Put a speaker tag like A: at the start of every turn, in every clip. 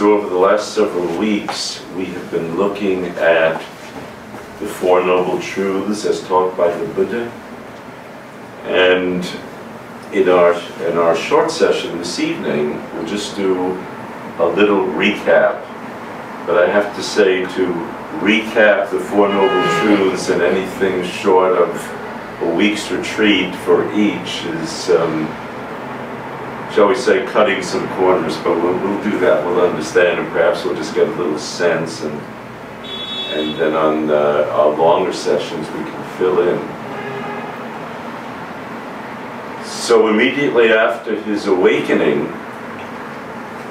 A: So over the last several weeks, we have been looking at the Four Noble Truths as taught by the Buddha. And in our, in our short session this evening, we'll just do a little recap. But I have to say to recap the Four Noble Truths and anything short of a week's retreat for each is um, shall we say, cutting some corners, but we'll, we'll do that, we'll understand, and perhaps we'll just get a little sense, and, and then on uh, our longer sessions we can fill in. So immediately after his awakening,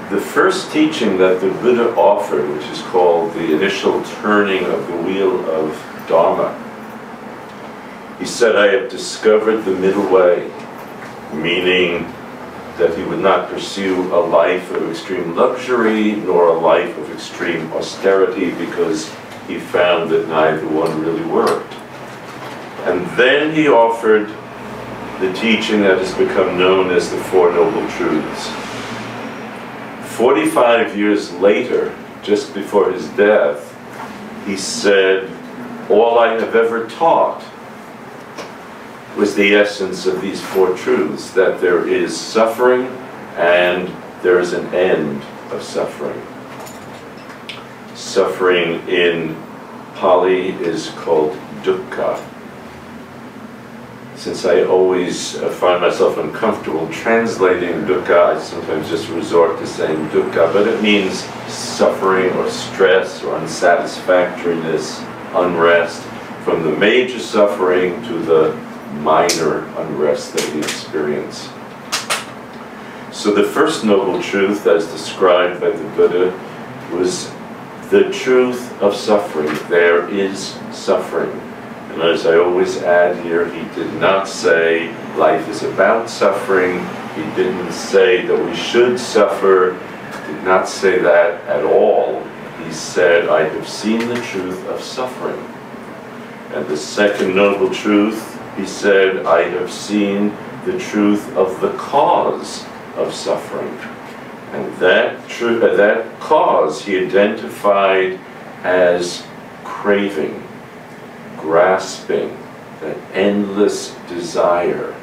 A: the first teaching that the Buddha offered, which is called the initial turning of the wheel of Dharma, he said, I have discovered the middle way, meaning that he would not pursue a life of extreme luxury nor a life of extreme austerity because he found that neither one really worked. And then he offered the teaching that has become known as the Four Noble Truths. 45 years later, just before his death, he said, All I have ever taught was the essence of these four truths that there is suffering and there is an end of suffering. Suffering in Pali is called dukkha. Since I always uh, find myself uncomfortable translating dukkha, I sometimes just resort to saying dukkha, but it means suffering or stress or unsatisfactoriness, unrest, from the major suffering to the minor unrest that we experience. So the first noble truth, as described by the Buddha, was the truth of suffering. There is suffering. And as I always add here, he did not say life is about suffering. He didn't say that we should suffer. Did not say that at all. He said, I have seen the truth of suffering. And the second noble truth he said, I have seen the truth of the cause of suffering. And that, tr- uh, that cause he identified as craving, grasping, that endless desire.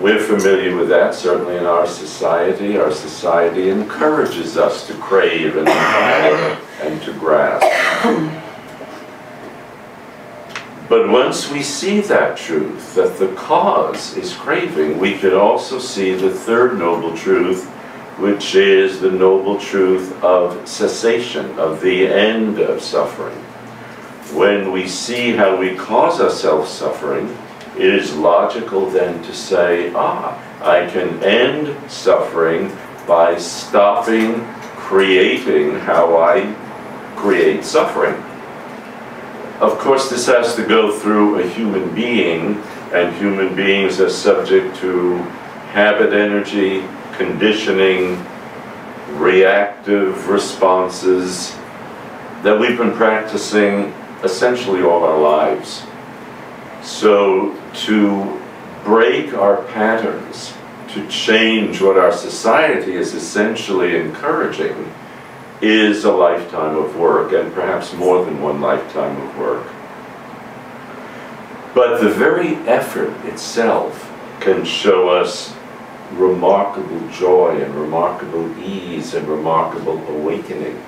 A: We're familiar with that, certainly in our society. Our society encourages us to crave and, and to grasp. But once we see that truth, that the cause is craving, we can also see the third noble truth, which is the noble truth of cessation, of the end of suffering. When we see how we cause ourselves suffering, it is logical then to say, ah, I can end suffering by stopping creating how I create suffering. Of course, this has to go through a human being, and human beings are subject to habit energy, conditioning, reactive responses that we've been practicing essentially all our lives. So to break our patterns, to change what our society is essentially encouraging, is a lifetime of work, and perhaps more than one lifetime of work. But the very effort itself can show us remarkable joy and remarkable ease and remarkable awakening.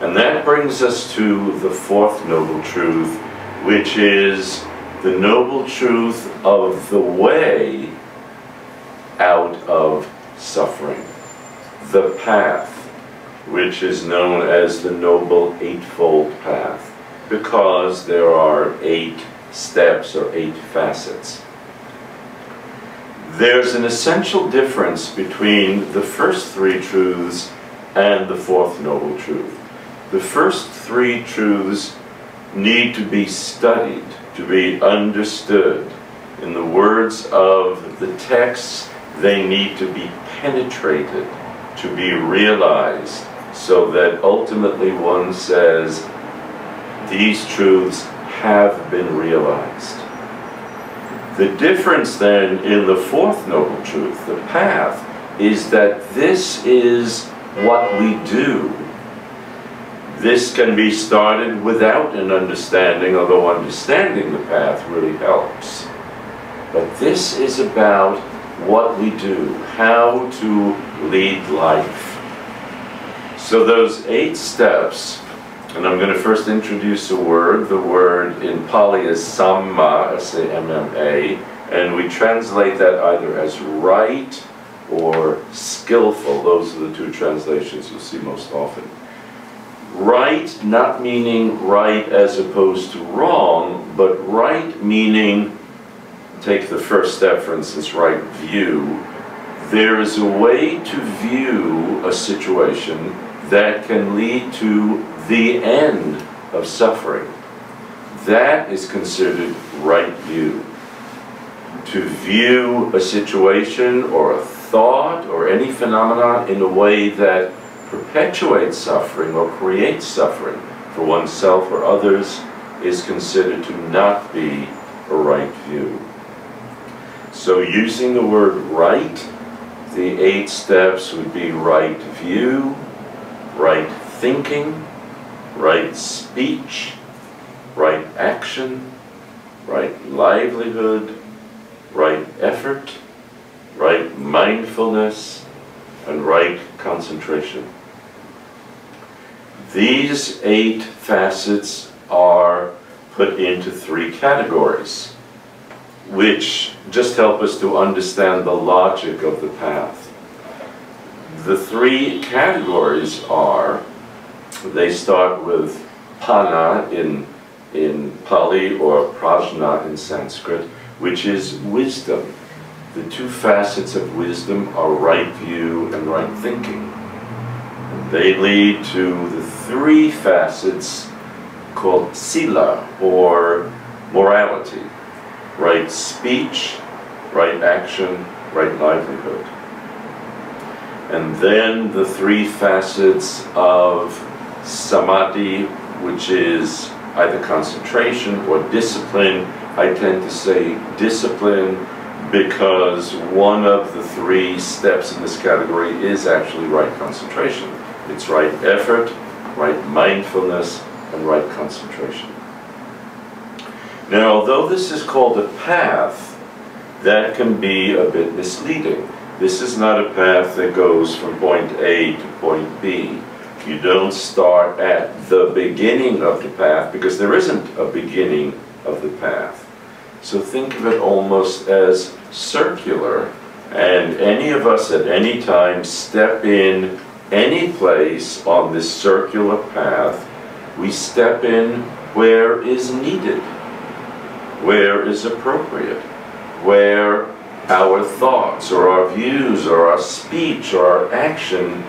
A: And that brings us to the fourth noble truth, which is the noble truth of the way out of suffering, the path which is known as the Noble Eightfold Path, because there are eight steps or eight facets. There's an essential difference between the first three truths and the fourth noble truth. The first three truths need to be studied, to be understood. In the words of the texts, they need to be penetrated, to be realized, so that ultimately one says, these truths have been realized. The difference then in the fourth noble truth, the path, is that this is what we do. This can be started without an understanding, although understanding the path really helps. But this is about what we do, how to lead life. So those eight steps, and I'm going to first introduce a word. The word in Pali is samma, S-A-M-M-A, and we translate that either as right or skillful. Those are the two translations you'll see most often. Right not meaning right as opposed to wrong, but right meaning, take the first step for instance, right view. There is a way to view a situation that can lead to the end of suffering. That is considered right view. To view a situation or a thought or any phenomenon in a way that perpetuates suffering or creates suffering for oneself or others is considered to not be a right view. So using the word right, the eight steps would be right view, right thinking, right speech, right action, right livelihood, right effort, right mindfulness, and right concentration. These eight facets are put into three categories, which just help us to understand the logic of the path. The three categories are, they start with panna in, in Pali or prajna in Sanskrit, which is wisdom. The two facets of wisdom are right view and right thinking. They lead to the three facets called sila, or morality. Right speech, right action, right livelihood. And then the three facets of samadhi, which is either concentration or discipline. I tend to say discipline because one of the three steps in this category is actually right concentration. It's right effort, right mindfulness, and right concentration. Now, although this is called a path, that can be a bit misleading. This is not a path that goes from point A to point B. You don't start at the beginning of the path because there isn't a beginning of the path. So think of it almost as circular and any of us at any time step in any place on this circular path, we step in where is needed, where is appropriate, where our thoughts or our views or our speech or our action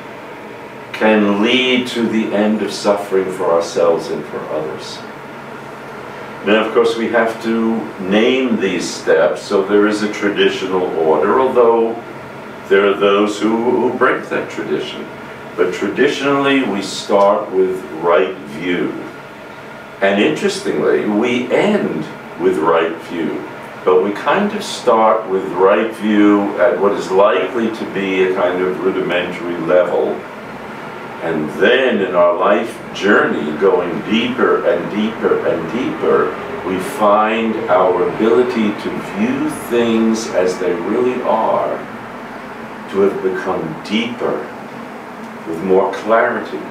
A: can lead to the end of suffering for ourselves and for others. Now, of course, we have to name these steps, so there is a traditional order, although there are those who, who break that tradition. But traditionally, we start with right view. And interestingly, we end with right view. But we kind of start with right view at what is likely to be a kind of rudimentary level. And then in our life journey, going deeper and deeper and deeper, we find our ability to view things as they really are to have become deeper with more clarity.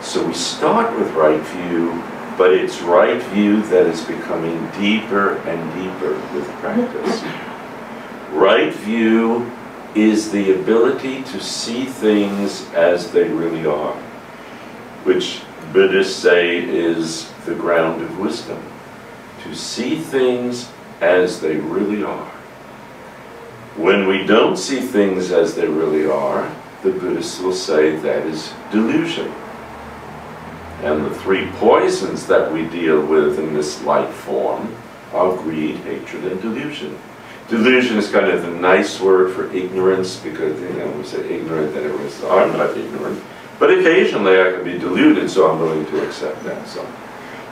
A: So we start with right view, but it's right view that is becoming deeper and deeper with practice. Right view is the ability to see things as they really are, which Buddhists say is the ground of wisdom. To see things as they really are. When we don't see things as they really are, the Buddhists will say that is delusion. And the three poisons that we deal with in this life form are greed, hatred, and delusion. Delusion is kind of the nice word for ignorance because, you know, we say ignorant, then everyone says, I'm not ignorant. But occasionally I can be deluded, so I'm willing to accept that. So,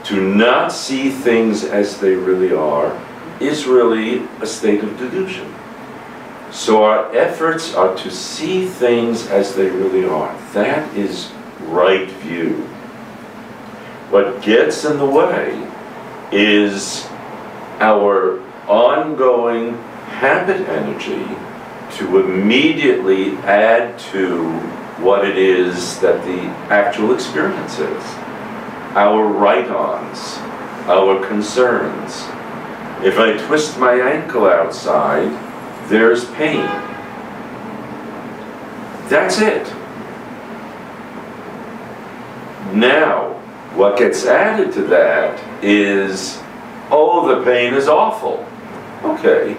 A: to not see things as they really are is really a state of delusion. So our efforts are to see things as they really are. That is right view. What gets in the way is our ongoing habit energy to immediately add to what it is that the actual experience is. Our right-ons, our concerns. If I twist my ankle outside, there's pain. That's it. Now, what gets added to that is, oh, the pain is awful. Okay,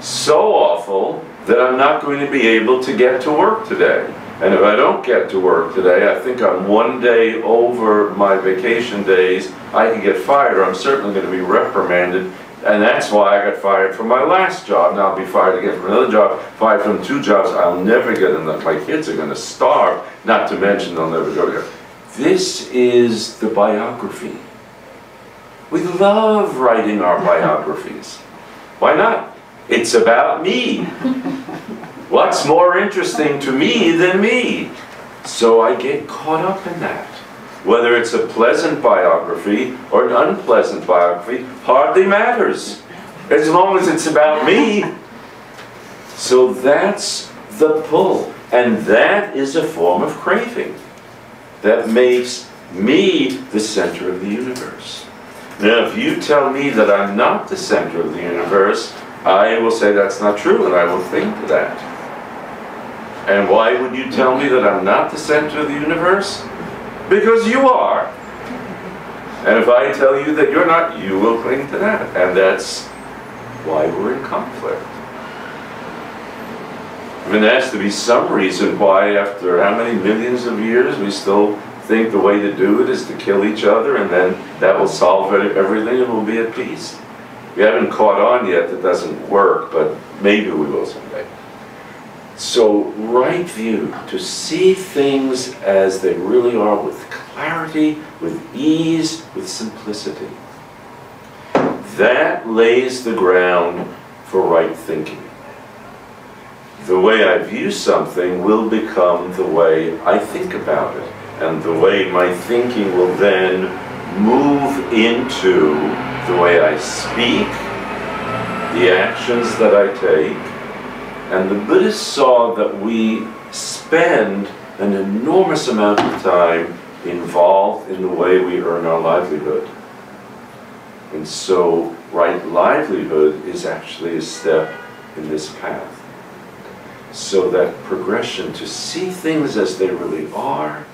A: so awful that I'm not going to be able to get to work today. And if I don't get to work today, I think I'm one day over my vacation days, I can get fired. I'm certainly going to be reprimanded. And that's why I got fired from my last job. Now I'll be fired again from another job, fired from two jobs. I'll never get enough. My kids are going to starve, not to mention they'll never go to This is the biography. We love writing our biographies. Why not? It's about me. What's more interesting to me than me? So I get caught up in that. Whether it's a pleasant biography or an unpleasant biography hardly matters, as long as it's about me. So that's the pull. And that is a form of craving that makes me the center of the universe. Now, if you tell me that I'm not the center of the universe, I will say that's not true, and I will think that. And why would you tell me that I'm not the center of the universe? Because you are. And if I tell you that you're not, you will cling to that. And that's why we're in conflict. I mean, there has to be some reason why, after how many millions of years, we still think the way to do it is to kill each other, and then that will solve everything and we'll be at peace. We haven't caught on yet that doesn't work, but maybe we will someday. So, right view, to see things as they really are with clarity, with ease, with simplicity. That lays the ground for right thinking. The way I view something will become the way I think about it. And the way my thinking will then move into the way I speak, the actions that I take, and the Buddhists saw that we spend an enormous amount of time involved in the way we earn our livelihood. And so, right livelihood is actually a step in this path. So that progression to see things as they really are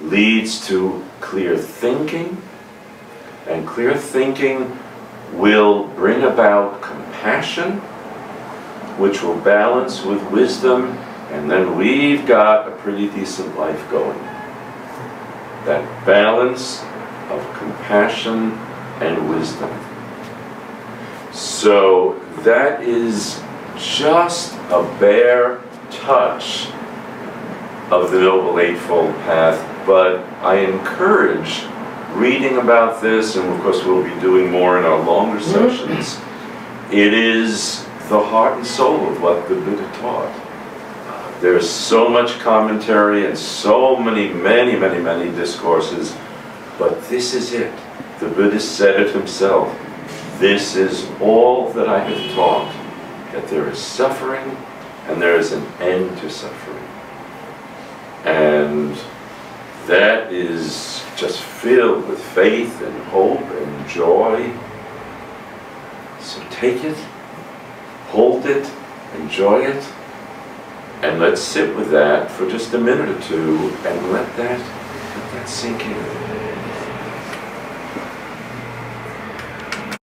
A: leads to clear thinking, and clear thinking will bring about compassion which will balance with wisdom, and then we've got a pretty decent life going. That balance of compassion and wisdom. So that is just a bare touch of the Noble Eightfold Path, but I encourage reading about this, and of course we'll be doing more in our longer mm-hmm. sessions. It is the heart and soul of what the Buddha taught. There's so much commentary and so many, many, many, many discourses, but this is it. The Buddha said it himself. This is all that I have taught, that there is suffering and there is an end to suffering. And that is just filled with faith and hope and joy. So take it hold it, enjoy it, and let's sit with that for just a minute or two and let that, let that sink in.